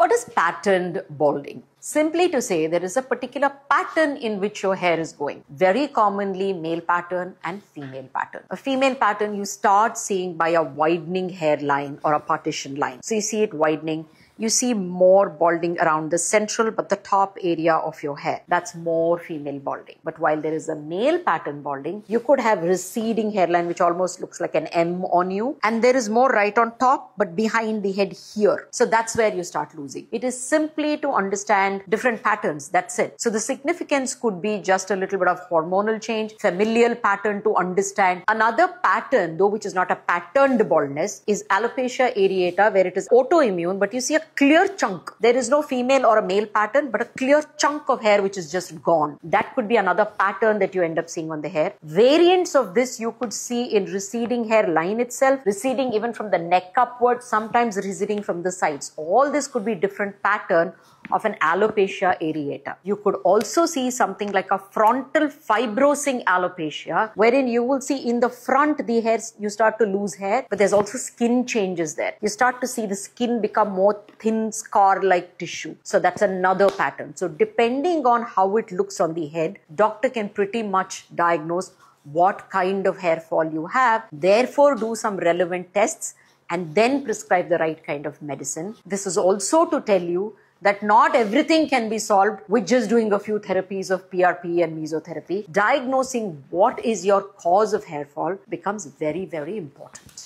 What is patterned balding? Simply to say, there is a particular pattern in which your hair is going. Very commonly, male pattern and female pattern. A female pattern you start seeing by a widening hairline or a partition line. So you see it widening you see more balding around the central but the top area of your hair. That's more female balding. But while there is a male pattern balding, you could have receding hairline which almost looks like an M on you. And there is more right on top but behind the head here. So that's where you start losing. It is simply to understand different patterns. That's it. So the significance could be just a little bit of hormonal change, familial pattern to understand. Another pattern, though, which is not a patterned baldness, is alopecia areata, where it is autoimmune, but you see a clear chunk. There is no female or a male pattern, but a clear chunk of hair which is just gone. That could be another pattern that you end up seeing on the hair. Variants of this you could see in receding hair line itself, receding even from the neck upwards, sometimes receding from the sides. All this could be different pattern of an alopecia areata. You could also see something like a frontal fibrosing alopecia, wherein you will see in the front the hairs, you start to lose hair, but there's also skin changes there. You start to see the skin become more thin scar-like tissue. So that's another pattern. So depending on how it looks on the head, doctor can pretty much diagnose what kind of hair fall you have, therefore do some relevant tests and then prescribe the right kind of medicine. This is also to tell you that not everything can be solved with just doing a few therapies of PRP and mesotherapy. Diagnosing what is your cause of hair fall becomes very, very important.